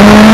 Amen.